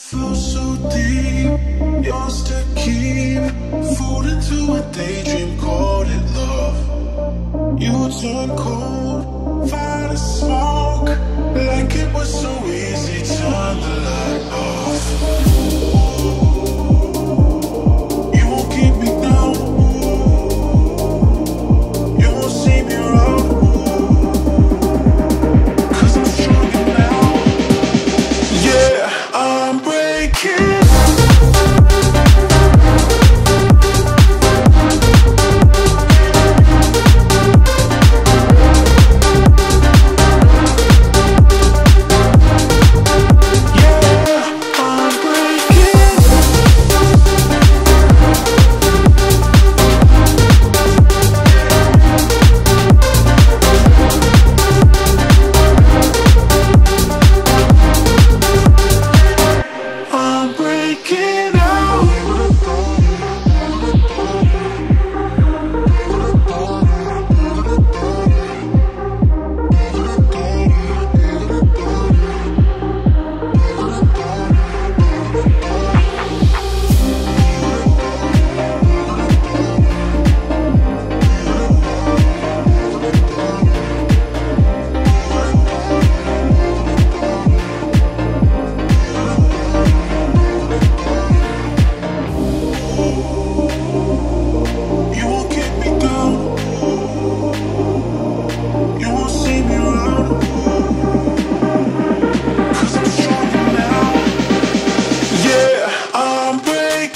Feel so deep, yours to keep. Food into a daydream, called it love. You turn cold, fire to smoke, like it was so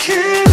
could